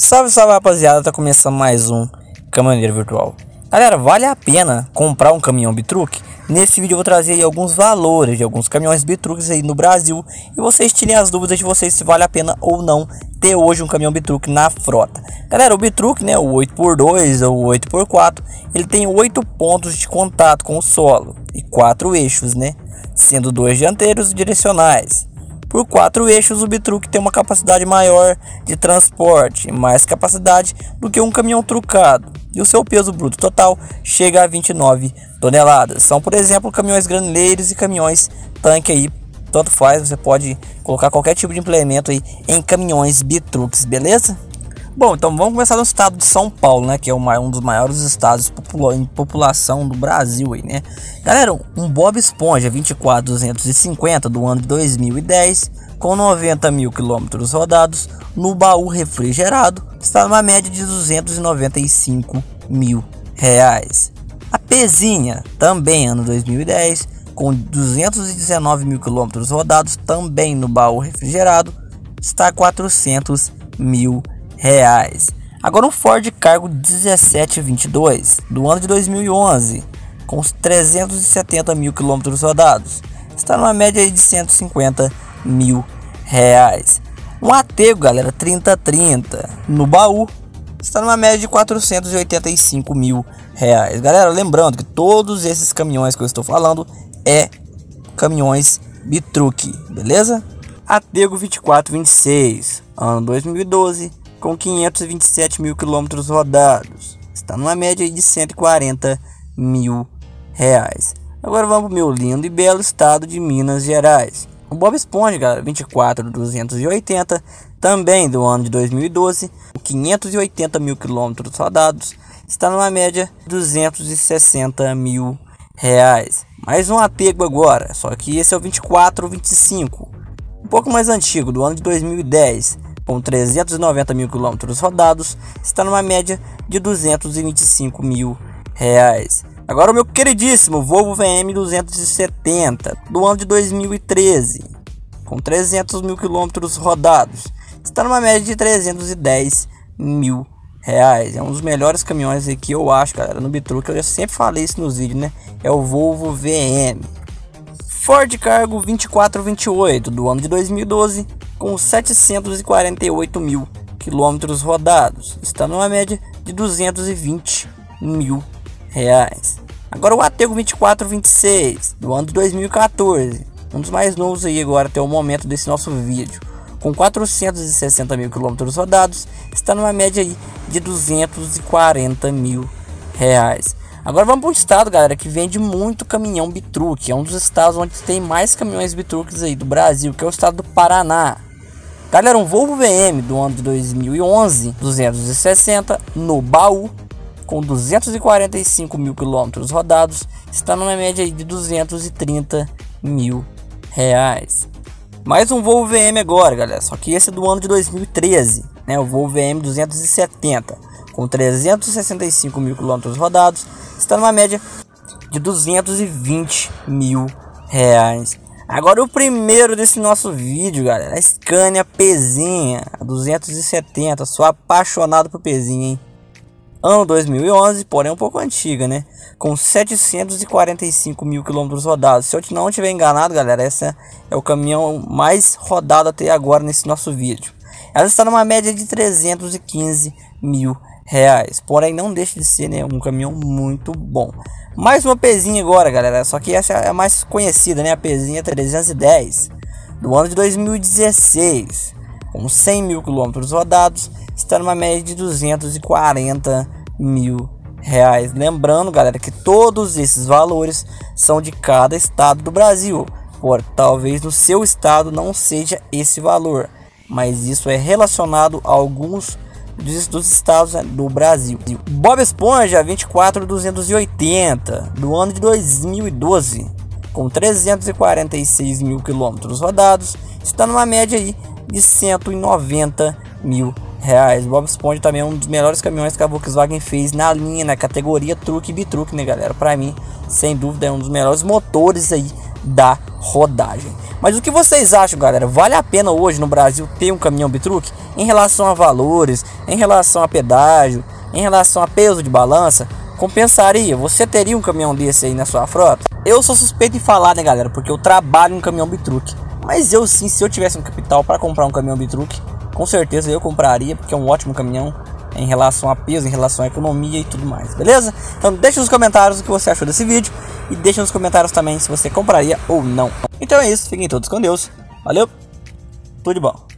Salve, salve rapaziada, tá começando mais um Caminhoneiro Virtual. Galera, vale a pena comprar um caminhão Bitruck? Nesse vídeo eu vou trazer alguns valores de alguns caminhões Bitrucks aí no Brasil e vocês tirem as dúvidas de vocês se vale a pena ou não ter hoje um caminhão Bitruck na frota. Galera, o Bitruck, né, o 8x2 ou 8x4, ele tem 8 pontos de contato com o solo e 4 eixos, né, sendo dois dianteiros direcionais. Por quatro eixos, o Bitruck tem uma capacidade maior de transporte, mais capacidade do que um caminhão trucado, e o seu peso bruto total chega a 29 toneladas. São, por exemplo, caminhões graneleiros e caminhões tanque aí, tanto faz, você pode colocar qualquer tipo de implemento aí em caminhões Bitrucks, beleza? Bom, então vamos começar no estado de São Paulo, né? Que é um dos maiores estados em população do Brasil aí, né? Galera, um Bob Esponja 24250 do ano de 2010, com 90 mil quilômetros rodados, no baú refrigerado, está numa média de 295 mil reais. A Pezinha, também ano 2010, com 219 mil quilômetros rodados, também no baú refrigerado, está 400 mil reais reais. Agora um Ford Cargo 1722 do ano de 2011 com os 370 mil quilômetros rodados está numa média de 150 mil reais. Um Atego, galera, 3030 no baú está numa média de 485 mil reais. Galera, lembrando que todos esses caminhões que eu estou falando é caminhões Bitruck, beleza? Atego 2426, ano 2012, com 527 mil quilômetros rodados. Está numa média de 140 mil reais. Agora vamos para o meu lindo e belo estado de Minas Gerais. O Bob Esponja, galera, 24 280, também do ano de 2012, com 580 mil quilômetros rodados, está numa média de 260 mil reais. Mais um apego agora, só que esse é o 2425, um pouco mais antigo, do ano de 2010, com 390 mil quilômetros rodados, está numa média de 225 mil reais. Agora o meu queridíssimo Volvo VM 270 do ano de 2013, com 300 mil quilômetros rodados, está numa média de 310 mil reais. É um dos melhores caminhões aqui, eu acho, galera, no Bitruc. Eu sempre falei isso nos vídeos, né? É o Volvo VM. Ford Cargo 2428 do ano de 2012 com 748 mil quilômetros rodados, está numa média de 220 mil reais. Agora o Atego 2426 do ano de 2014, um dos mais novos aí agora até o momento desse nosso vídeo, com 460 mil quilômetros rodados, está numa média aí de 240 mil reais. Agora vamos para um estado, galera, que vende muito caminhão Bitruck. É um dos estados onde tem mais caminhões Bitrucks aí do Brasil, que é o estado do Paraná. Galera, um Volvo VM do ano de 2011, 260 no baú, com 245 mil quilômetros rodados, está numa média de 230 mil reais. Mais um Volvo VM agora, galera, só que esse é do ano de 2013, né? O Volvo VM 270, com 365 mil quilômetros rodados, está numa média de 220 mil reais. Agora o primeiro desse nosso vídeo, galera, a Scania Pezinha 270, sou apaixonado por Pezinha, hein? Ano 2011, porém um pouco antiga, né? Com 745 mil quilômetros rodados. Se eu não estiver enganado, galera, essa é o caminhão mais rodado até agora nesse nosso vídeo. Ela está numa média de 315 mil reais. Porém, não deixa de ser né, um caminhão muito bom. Mais uma pezinha agora, galera. Só que essa é a mais conhecida, né? A pezinha 310 do ano de 2016, com 100 mil quilômetros rodados, está numa média de 240 mil reais. Lembrando, galera, que todos esses valores são de cada estado do Brasil. Por talvez no seu estado não seja esse valor, mas isso é relacionado a alguns dos estados né, do Brasil. Bob Esponja 24280 do ano de 2012, com 346 mil quilômetros rodados, está numa média aí de 190 mil reais. Bob Esponja também é um dos melhores caminhões que a Volkswagen fez na linha, na categoria truque e bitruque, né, galera? Para mim, sem dúvida, é um dos melhores motores aí da rodagem. Mas o que vocês acham, galera? Vale a pena hoje no Brasil ter um caminhão bitruque em relação a valores, em relação a pedágio, em relação a peso de balança? Compensaria? Você teria um caminhão desse aí na sua frota? Eu sou suspeito em falar, né, galera? Porque eu trabalho em um caminhão bitruque. Mas eu sim, se eu tivesse um capital para comprar um caminhão bitruque, com certeza eu compraria, porque é um ótimo caminhão em relação a peso, em relação à economia e tudo mais, beleza? Então deixa nos comentários o que você achou desse vídeo e deixa nos comentários também se você compraria ou não. Então é isso, fiquem todos com Deus, valeu, tudo de bom.